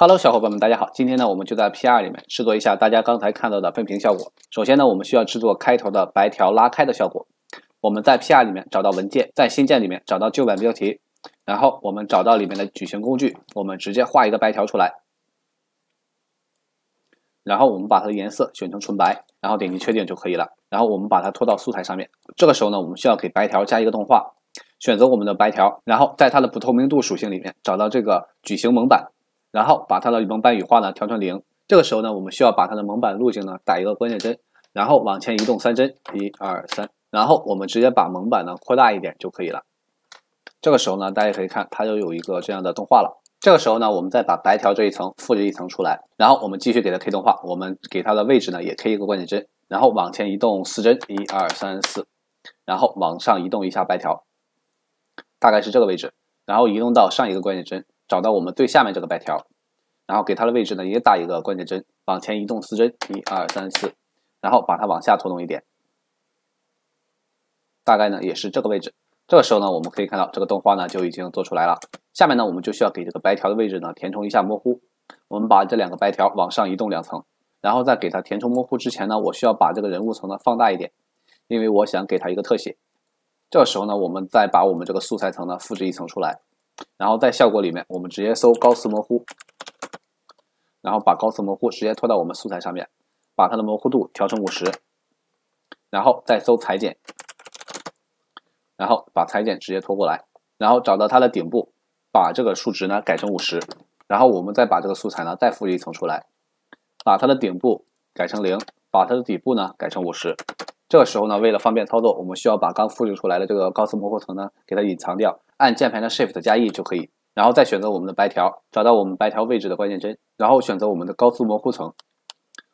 Hello，小伙伴们，大家好。今天呢，我们就在 PR 里面制作一下大家刚才看到的分屏效果。首先呢，我们需要制作开头的白条拉开的效果。我们在 PR 里面找到文件，在新建里面找到旧版标题，然后我们找到里面的矩形工具，我们直接画一个白条出来。然后我们把它的颜色选成纯白，然后点击确定就可以了。然后我们把它拖到素材上面。这个时候呢，我们需要给白条加一个动画，选择我们的白条，然后在它的不透明度属性里面找到这个矩形蒙版。然后把它的蒙版羽化呢调成零，这个时候呢，我们需要把它的蒙版路径呢打一个关键帧，然后往前移动三帧，一二三，然后我们直接把蒙版呢扩大一点就可以了。这个时候呢，大家可以看它就有一个这样的动画了。这个时候呢，我们再把白条这一层复制一层出来，然后我们继续给它 K 动画，我们给它的位置呢也 K 一个关键帧，然后往前移动四帧，一二三四，然后往上移动一下白条，大概是这个位置，然后移动到上一个关键帧。找到我们最下面这个白条，然后给它的位置呢也打一个关键帧，往前移动四帧，一二三四，然后把它往下拖动一点，大概呢也是这个位置。这个时候呢，我们可以看到这个动画呢就已经做出来了。下面呢，我们就需要给这个白条的位置呢填充一下模糊。我们把这两个白条往上移动两层，然后在给它填充模糊之前呢，我需要把这个人物层呢放大一点，因为我想给它一个特写。这个时候呢，我们再把我们这个素材层呢复制一层出来。然后在效果里面，我们直接搜高斯模糊，然后把高斯模糊直接拖到我们素材上面，把它的模糊度调成五十，然后再搜裁剪，然后把裁剪直接拖过来，然后找到它的顶部，把这个数值呢改成五十，然后我们再把这个素材呢再复制一层出来，把它的顶部改成零，把它的底部呢改成五十。这个时候呢，为了方便操作，我们需要把刚复制出来的这个高斯模糊层呢给它隐藏掉。按键盘的 Shift 加 E 就可以，然后再选择我们的白条，找到我们白条位置的关键帧，然后选择我们的高斯模糊层。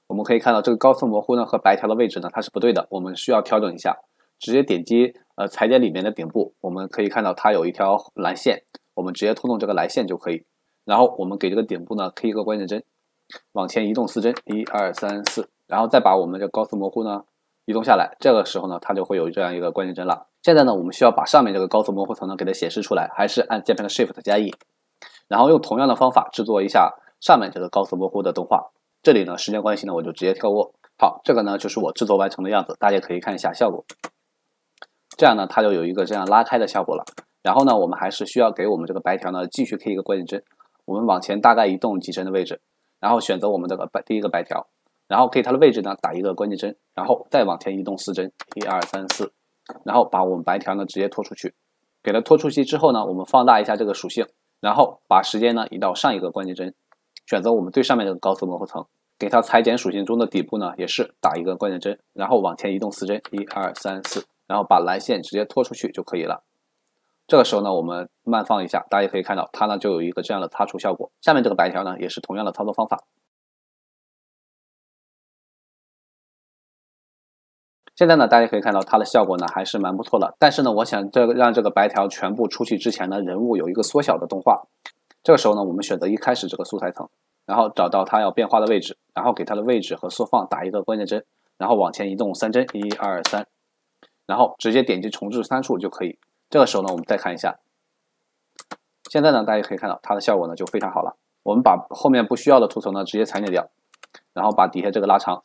我们可以看到这个高斯模糊呢和白条的位置呢它是不对的，我们需要调整一下。直接点击呃裁剪里面的顶部，我们可以看到它有一条蓝线，我们直接拖动这个蓝线就可以。然后我们给这个顶部呢 K 一个关键帧，往前移动四帧，一二三四，然后再把我们的高斯模糊呢移动下来，这个时候呢它就会有这样一个关键帧了。现在呢，我们需要把上面这个高速模糊层呢给它显示出来，还是按键盘的 Shift 加 E，然后用同样的方法制作一下上面这个高斯模糊的动画。这里呢，时间关系呢，我就直接跳过。好，这个呢就是我制作完成的样子，大家可以看一下效果。这样呢，它就有一个这样拉开的效果了。然后呢，我们还是需要给我们这个白条呢继续 K 一个关键帧，我们往前大概移动几帧的位置，然后选择我们这个白第一个白条，然后给它的位置呢打一个关键帧，然后再往前移动四帧，一二三四。然后把我们白条呢直接拖出去，给它拖出去之后呢，我们放大一下这个属性，然后把时间呢移到上一个关键帧，选择我们最上面这个高斯模糊层，给它裁剪属性中的底部呢也是打一个关键帧，然后往前移动四帧，一二三四，然后把蓝线直接拖出去就可以了。这个时候呢，我们慢放一下，大家可以看到它呢就有一个这样的擦除效果。下面这个白条呢也是同样的操作方法。现在呢，大家可以看到它的效果呢还是蛮不错的。但是呢，我想这个让这个白条全部出去之前呢，人物有一个缩小的动画。这个时候呢，我们选择一开始这个素材层，然后找到它要变化的位置，然后给它的位置和缩放打一个关键帧，然后往前移动三帧，一二三，然后直接点击重置参数就可以。这个时候呢，我们再看一下，现在呢，大家可以看到它的效果呢就非常好了。我们把后面不需要的图层呢直接裁剪掉，然后把底下这个拉长。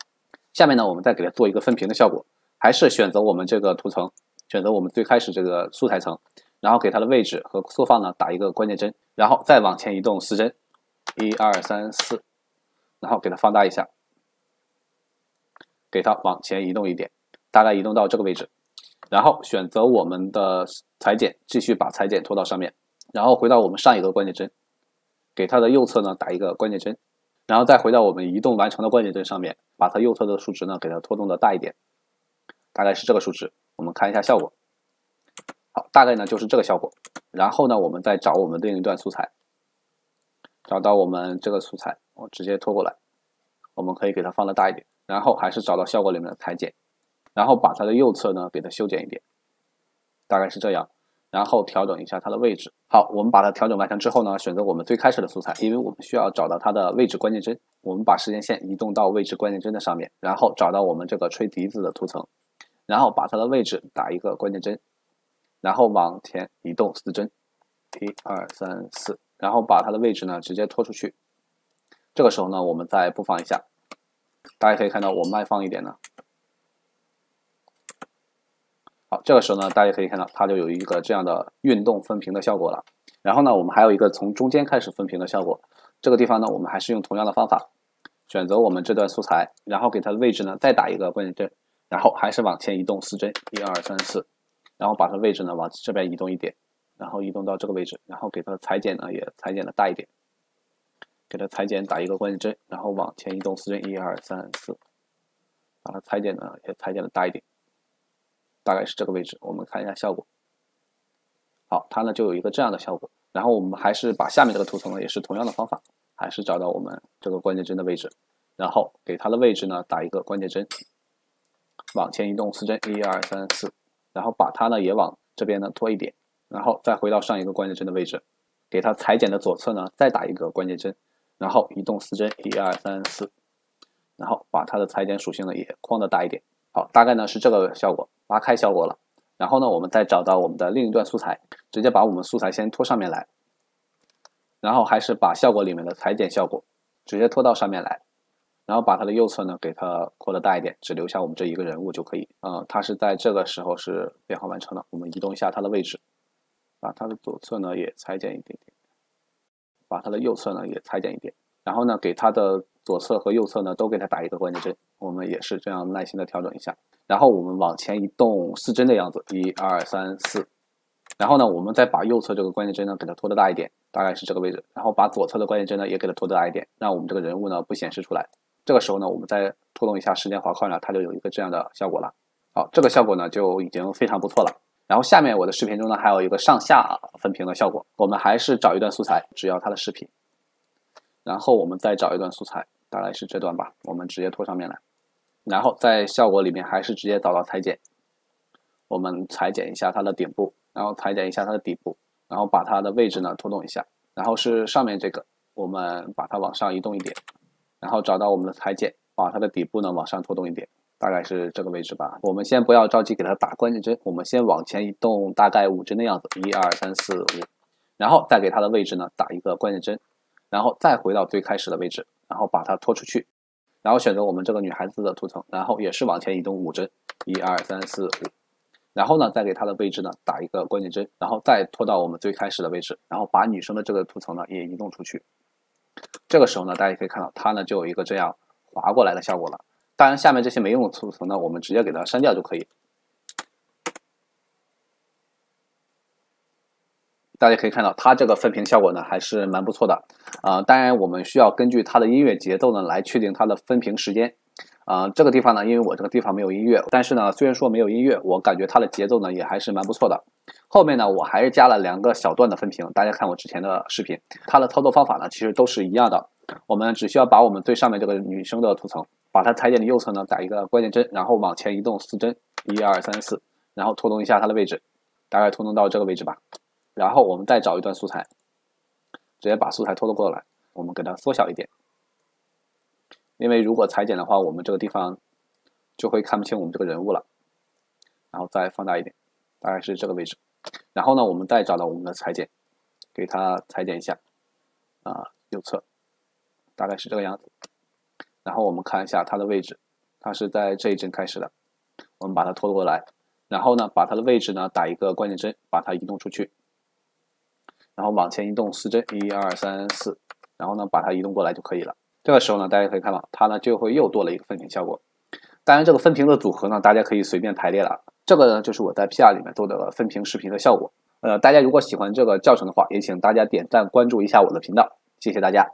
下面呢，我们再给它做一个分屏的效果。还是选择我们这个图层，选择我们最开始这个素材层，然后给它的位置和缩放呢打一个关键帧，然后再往前移动四帧，一二三四，然后给它放大一下，给它往前移动一点，大概移动到这个位置，然后选择我们的裁剪，继续把裁剪拖到上面，然后回到我们上一个关键帧，给它的右侧呢打一个关键帧，然后再回到我们移动完成的关键帧上面，把它右侧的数值呢给它拖动的大一点。大概是这个数值，我们看一下效果。好，大概呢就是这个效果。然后呢，我们再找我们对应一段素材，找到我们这个素材，我直接拖过来，我们可以给它放的大一点。然后还是找到效果里面的裁剪，然后把它的右侧呢给它修剪一点，大概是这样。然后调整一下它的位置。好，我们把它调整完成之后呢，选择我们最开始的素材，因为我们需要找到它的位置关键帧。我们把时间线移动到位置关键帧的上面，然后找到我们这个吹笛子的图层。然后把它的位置打一个关键帧，然后往前移动四帧，一二三四，然后把它的位置呢直接拖出去，这个时候呢，我们再播放一下，大家可以看到我慢放一点呢。好，这个时候呢，大家可以看到它就有一个这样的运动分屏的效果了。然后呢，我们还有一个从中间开始分屏的效果。这个地方呢，我们还是用同样的方法，选择我们这段素材，然后给它的位置呢再打一个关键帧，然后还是往前移动四帧，一二三四，然后把它位置呢往这边移动一点，然后移动到这个位置，然后给它裁剪呢也裁剪的大一点，给它裁剪打一个关键帧，然后往前移动四帧，一二三四，把它裁剪呢也裁剪的大一点。大概是这个位置，我们看一下效果。好，它呢就有一个这样的效果。然后我们还是把下面这个图层呢，也是同样的方法，还是找到我们这个关键帧的位置，然后给它的位置呢打一个关键帧，往前移动四帧，一二三四，然后把它呢也往这边呢拖一点，然后再回到上一个关键帧的位置，给它裁剪的左侧呢再打一个关键帧，然后移动四帧，一二三四，然后把它的裁剪属性呢也框的大一点。好，大概呢是这个效果，拉开效果了。然后呢，我们再找到我们的另一段素材，直接把我们素材先拖上面来，然后还是把效果里面的裁剪效果直接拖到上面来，然后把它的右侧呢给它扩的大一点，只留下我们这一个人物就可以。嗯，它是在这个时候是变化完成的。我们移动一下它的位置，把它的左侧呢也裁剪一点点，把它的右侧呢也裁剪一点，然后呢给它的。左侧和右侧呢，都给它打一个关键帧，我们也是这样耐心的调整一下。然后我们往前移动四帧的样子，一二三四。然后呢，我们再把右侧这个关键帧呢给它拖得大一点，大概是这个位置。然后把左侧的关键帧呢也给它拖得大一点，让我们这个人物呢不显示出来。这个时候呢，我们再拖动一下时间滑块呢，它就有一个这样的效果了。好，这个效果呢就已经非常不错了。然后下面我的视频中呢还有一个上下分屏的效果，我们还是找一段素材，只要它的视频，然后我们再找一段素材。大概是这段吧，我们直接拖上面来，然后在效果里面还是直接找到裁剪，我们裁剪一下它的顶部，然后裁剪一下它的底部，然后把它的位置呢拖动一下，然后是上面这个，我们把它往上移动一点，然后找到我们的裁剪，把它的底部呢往上拖动一点，大概是这个位置吧。我们先不要着急给它打关键帧，我们先往前移动大概五帧的样子，一二三四五，然后再给它的位置呢打一个关键帧，然后再回到最开始的位置。然后把它拖出去，然后选择我们这个女孩子的图层，然后也是往前移动五帧，一二三四五，然后呢再给它的位置呢打一个关键帧，然后再拖到我们最开始的位置，然后把女生的这个图层呢也移动出去。这个时候呢，大家可以看到它呢就有一个这样滑过来的效果了。当然，下面这些没用的图层呢，我们直接给它删掉就可以。大家可以看到，它这个分屏效果呢还是蛮不错的，啊，当然我们需要根据它的音乐节奏呢来确定它的分屏时间，啊，这个地方呢，因为我这个地方没有音乐，但是呢，虽然说没有音乐，我感觉它的节奏呢也还是蛮不错的。后面呢，我还是加了两个小段的分屏，大家看我之前的视频，它的操作方法呢其实都是一样的，我们只需要把我们最上面这个女生的图层，把它裁剪的右侧呢打一个关键帧，然后往前移动四帧，一二三四，然后拖动一下它的位置，大概拖动到这个位置吧。然后我们再找一段素材，直接把素材拖动过来，我们给它缩小一点，因为如果裁剪的话，我们这个地方就会看不清我们这个人物了。然后再放大一点，大概是这个位置。然后呢，我们再找到我们的裁剪，给它裁剪一下，啊，右侧，大概是这个样子。然后我们看一下它的位置，它是在这一帧开始的，我们把它拖过来，然后呢，把它的位置呢打一个关键帧，把它移动出去。然后往前移动四帧，一二三四，然后呢把它移动过来就可以了。这个时候呢，大家可以看到它呢就会又多了一个分屏效果。当然，这个分屏的组合呢，大家可以随便排列了。这个呢就是我在 PR 里面做的分屏视频的效果。呃，大家如果喜欢这个教程的话，也请大家点赞关注一下我的频道，谢谢大家。